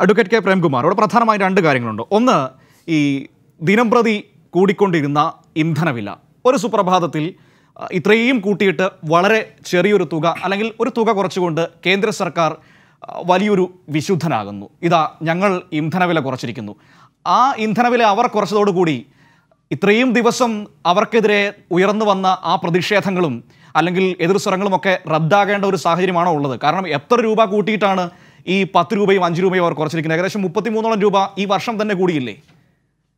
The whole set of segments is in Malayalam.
അഡ്വക്കേറ്റ് കെ പ്രേംകുമാർ ഇവിടെ പ്രധാനമായി രണ്ട് കാര്യങ്ങളുണ്ട്. ഒന്ന് ഈ ദിനംപ്രതി കൂടിക്കൊണ്ടിരുന്ന ഇന്ധനവില. ഒരു സുപ്രഭാതത്തിൽ ഇത്രയും കൂട്ടിയിട്ട് വളരെ ചെറിയൊരു തുക അല്ലെങ്കിൽ ഒരു തുക കുറച്ചുകൊണ്ട് കേന്ദ്ര സർക്കാർ വലിയൊരു വിശുദ്ധനാകുന്നു. ഇതാ ഞങ്ങൾ ഇന്ധനവില കുറച്ചിരിക്കുന്നു. ആ ഇന്ധനവില അവർ കുറച്ചതോടുകൂടി ഇത്രയും ദിവസം അവർക്കെതിരെ ഉയർന്നു വന്ന ആ പ്രതിഷേധങ്ങളും അല്ലെങ്കിൽ എതിർസ്വരങ്ങളും ഒക്കെ റദ്ദാകേണ്ട ഒരു സാഹചര്യമാണോ ഉള്ളത്? കാരണം എത്ര രൂപ കൂട്ടിയിട്ടാണ് ഈ പത്ത് രൂപയും അഞ്ച് രൂപയും അവർ കുറച്ചിരിക്കുന്നത്. ഏകദേശം മുപ്പത്തിമൂന്നോളം രൂപ ഈ വർഷം തന്നെ കൂടിയില്ലേ?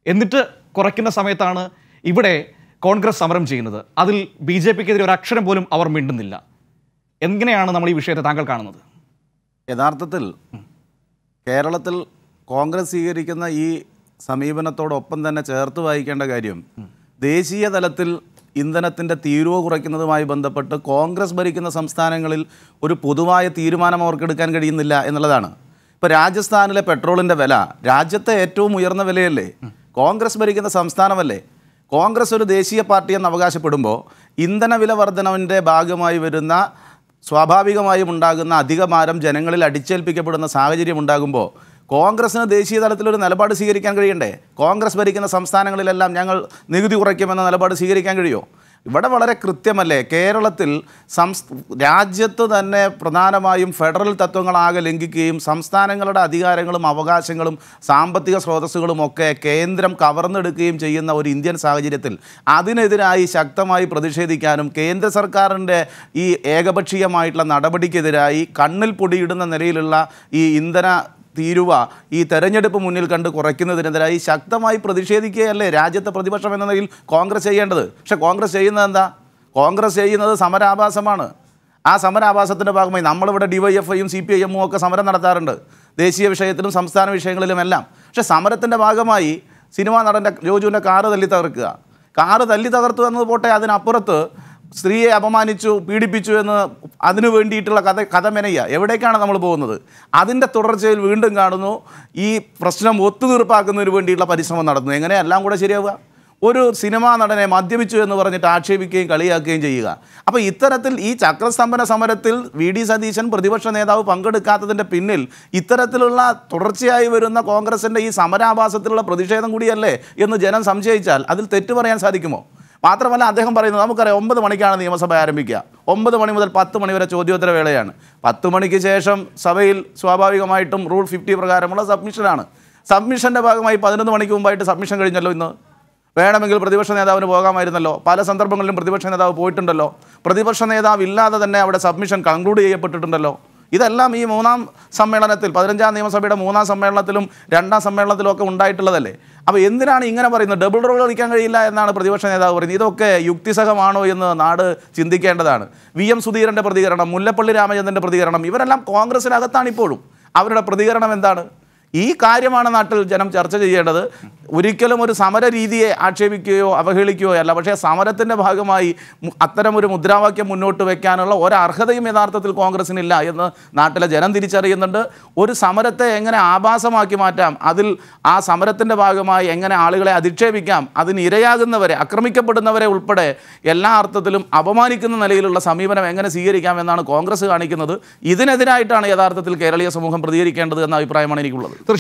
എന്നിട്ട് കുറയ്ക്കുന്ന സമയത്താണ് ഇവിടെ കോൺഗ്രസ് സമരം ചെയ്യുന്നത്. അതിൽ ബി ജെ പിക്കെതിരെ ഒരു അക്ഷരം പോലും അവർ മിണ്ടുന്നില്ല. എങ്ങനെയാണ് നമ്മൾ ഈ വിഷയത്തെ താങ്കൾ കാണുന്നത്? യഥാർത്ഥത്തിൽ കേരളത്തിൽ കോൺഗ്രസ് സ്വീകരിക്കുന്ന ഈ സമീപനത്തോടൊപ്പം തന്നെ ചേർത്ത് വായിക്കേണ്ട കാര്യം ദേശീയ തലത്തിൽ ഇന്ധനത്തിന്റെ തീരുവ കുറയ്ക്കുന്നതുമായി ബന്ധപ്പെട്ട് കോൺഗ്രസ് ഭരിക്കുന്ന സംസ്ഥാനങ്ങളിൽ ഒരു പൊതുവായ തീരുമാനം അവർക്ക് എടുക്കാൻ കഴിയുന്നില്ല എന്നുള്ളതാണ്. ഇപ്പോൾ രാജസ്ഥാനിലെ പെട്രോളിന്റെ വില രാജ്യത്തെ ഏറ്റവും ഉയർന്ന വിലയല്ലേ? കോൺഗ്രസ് ഭരിക്കുന്ന സംസ്ഥാനമല്ലേ? കോൺഗ്രസ് ഒരു ദേശീയ പാർട്ടി എന്ന് അവകാശപ്പെടുമ്പോൾ ഇന്ധന വില വർധനവിന്റെ ഭാഗമായി വരുന്ന സ്വാഭാവികമായും ഉണ്ടാകുന്ന അധികഭാരം ജനങ്ങളിൽ അടിച്ചേൽപ്പിക്കപ്പെടുന്ന സാഹചര്യം ഉണ്ടാകുമ്പോൾ കോൺഗ്രസിന് ദേശീയ തലത്തിലൊരു നിലപാട് സ്വീകരിക്കാൻ കഴിയണ്ടേ? കോൺഗ്രസ് ഭരിക്കുന്ന സംസ്ഥാനങ്ങളിലെല്ലാം ഞങ്ങൾ നികുതി കുറയ്ക്കുമെന്ന നിലപാട് സ്വീകരിക്കാൻ കഴിയുമോ ഇവിടെ വളരെ കൃത്യമല്ലേ? കേരളത്തിൽ സംസ് രാജ്യത്ത് തന്നെ പ്രധാനമായും ഫെഡറൽ തത്വങ്ങളാകെ ലംഘിക്കുകയും സംസ്ഥാനങ്ങളുടെ അധികാരങ്ങളും അവകാശങ്ങളും സാമ്പത്തിക സ്രോതസ്സുകളും ഒക്കെ കേന്ദ്രം കവർന്നെടുക്കുകയും ചെയ്യുന്ന ഒരു ഇന്ത്യൻ സാഹചര്യത്തിൽ അതിനെതിരായി ശക്തമായി പ്രതിഷേധിക്കാനും കേന്ദ്ര സർക്കാരിന്റെ ഈ ഏകപക്ഷീയമായിട്ടുള്ള നടപടിക്കെതിരായി കണ്ണിൽ പൊടിയിടുന്ന നിലയിലുള്ള ഈ ഇന്ധന തീരുവ. ഈ തെരഞ്ഞെടുപ്പ് മുന്നിൽ കണ്ട് കുറയ്ക്കുന്നതിനെതിരായി ശക്തമായി പ്രതിഷേധിക്കുകയല്ലേ രാജ്യത്തെ പ്രതിപക്ഷം എന്ന നിലയിൽ കോൺഗ്രസ് ചെയ്യേണ്ടത്? പക്ഷേ കോൺഗ്രസ് ചെയ്യുന്നത് എന്താ? കോൺഗ്രസ് ചെയ്യുന്നത് സമരാഭാസമാണ്. ആ സമരാഭാസത്തിന്റെ ഭാഗമായി നമ്മളിവിടെ ഡിവൈഎഫ്ഐയും സി പി ഐ എമ്മും ഒക്കെ സമരം നടത്താറുണ്ട്. ദേശീയ വിഷയത്തിലും സംസ്ഥാന വിഷയങ്ങളിലുമെല്ലാം പക്ഷേ സമരത്തിന്റെ ഭാഗമായി സിനിമാ നടന്റെ ജോജുവിന്റെ കാറ് തല്ലി തകർക്കുക. കാറ് തല്ലി തകർത്തു എന്നത് പോട്ടെ അതിനപ്പുറത്ത് സ്ത്രീയെ അപമാനിച്ചു പീഡിപ്പിച്ചു എന്ന് അതിനു വേണ്ടിയിട്ടുള്ള കഥ കഥ മെനയ്യ എവിടേക്കാണ് നമ്മൾ പോകുന്നത്? അതിന്റെ തുടർച്ചയിൽ വീണ്ടും കാണുന്നു. ഈ പ്രശ്നം ഒത്തുതീർപ്പാക്കുന്നതിന് വേണ്ടിയിട്ടുള്ള പരിശ്രമം നടത്തുന്നു. എങ്ങനെ? എല്ലാം കൂടെ ശരിയാവുക? ഒരു സിനിമാ നടനെ മദ്യപിച്ചു എന്ന് പറഞ്ഞിട്ട് ആക്ഷേപിക്കുകയും കളിയാക്കുകയും ചെയ്യുക. അപ്പോൾ ഇത്തരത്തിൽ ഈ ചക്രസ്തംഭന സമരത്തിൽ വി ഡി സതീശൻ പ്രതിപക്ഷ നേതാവ് പങ്കെടുക്കാത്തതിന്റെ പിന്നിൽ ഇത്തരത്തിലുള്ള തുടർച്ചയായി വരുന്ന കോൺഗ്രസിന്റെ ഈ സമരാഭാസത്തിലുള്ള പ്രതിഷേധം കൂടിയല്ലേ എന്ന് ജനം സംശയിച്ചാൽ അതിൽ തെറ്റു പറയാൻ സാധിക്കുമോ? മാത്രമല്ല അദ്ദേഹം പറയുന്നത് നമുക്കറിയാം ഒമ്പത് മണിക്കാണ് നിയമസഭ ആരംഭിക്കുക. ഒമ്പത് മണി മുതൽ പത്ത് മണി വരെ ചോദ്യോത്തര വേളയാണ്. പത്ത് മണിക്ക് ശേഷം സഭയിൽ സ്വാഭാവികമായിട്ടും റൂൾ ഫിഫ്റ്റി പ്രകാരമുള്ള സബ്മിഷനാണ്. സബ്മിഷന്റെ ഭാഗമായി പതിനൊന്ന് മണിക്ക് മുമ്പായിട്ട് സബ്മിഷൻ കഴിഞ്ഞല്ലോ ഇന്ന്. വേണമെങ്കിൽ പ്രതിപക്ഷ നേതാവിന് പോകാമായിരുന്നല്ലോ. പല സന്ദർഭങ്ങളിലും പ്രതിപക്ഷ നേതാവ് പോയിട്ടുണ്ടല്ലോ. പ്രതിപക്ഷ നേതാവ് ഇല്ലാതെ തന്നെ അവിടെ സബ്മിഷൻ കൺക്ലൂഡ് ചെയ്യപ്പെട്ടിട്ടുണ്ടല്ലോ. ഇതെല്ലാം ഈ മൂന്നാം സമ്മേളനത്തിൽ പതിനഞ്ചാം നിയമസഭയുടെ മൂന്നാം സമ്മേളനത്തിലും രണ്ടാം സമ്മേളനത്തിലും ഒക്കെ ഉണ്ടായിട്ടുള്ളതല്ലേ? അപ്പോൾ എന്തിനാണ് ഇങ്ങനെ പറയുന്നത്? ഡബിൾ റോൾ കളിക്കാൻ കഴിയില്ല എന്നാണ് പ്രതിപക്ഷ നേതാവ് പറയുന്നത്. ഇതൊക്കെ യുക്തിസഹമാണോ എന്ന് നാട് ചിന്തിക്കേണ്ടതാണ്. വി എം സുധീരന്റെ പ്രതികരണം മുല്ലപ്പള്ളി രാമചന്ദ്രന്റെ പ്രതികരണം ഇവരെല്ലാം കോൺഗ്രസിനകത്താണ് ഇപ്പോഴും. അവരുടെ പ്രതികരണം എന്താണ്? ഈ കാര്യമാണ് നാട്ടിൽ ജനം ചർച്ച ചെയ്യേണ്ടത്. ഒരിക്കലും ഒരു സമര രീതിയെ ആക്ഷേപിക്കുകയോ അവഹേളിക്കുകയോ അല്ല. പക്ഷേ സമരത്തിന്റെ ഭാഗമായി അത്തരമൊരു മുദ്രാവാക്യം മുന്നോട്ട് വയ്ക്കാനുള്ള ഒരർഹതയും യഥാർത്ഥത്തിൽ കോൺഗ്രസിനില്ല എന്ന് നാട്ടിലെ ജനം തിരിച്ചറിയുന്നുണ്ട്. ഒരു സമരത്തെ എങ്ങനെ ആഭാസമാക്കി മാറ്റാം? അതിൽ ആ സമരത്തിന്റെ ഭാഗമായി എങ്ങനെ ആളുകളെ അധിക്ഷേപിക്കാം? അതിന് ഇരയാകുന്നവരെ ആക്രമിക്കപ്പെടുന്നവരെ ഉൾപ്പെടെ എല്ലാ അർത്ഥത്തിലും അപമാനിക്കുന്ന നിലയിലുള്ള സമീപനം എങ്ങനെ സ്വീകരിക്കാം എന്നാണ് കോൺഗ്രസ് കാണിക്കുന്നത്. ഇതിനെതിരായിട്ടാണ് യഥാർത്ഥത്തിൽ കേരളീയ സമൂഹം പ്രതികരിക്കേണ്ടത് എന്ന അഭിപ്രായമാണ് എനിക്കുള്ളത്.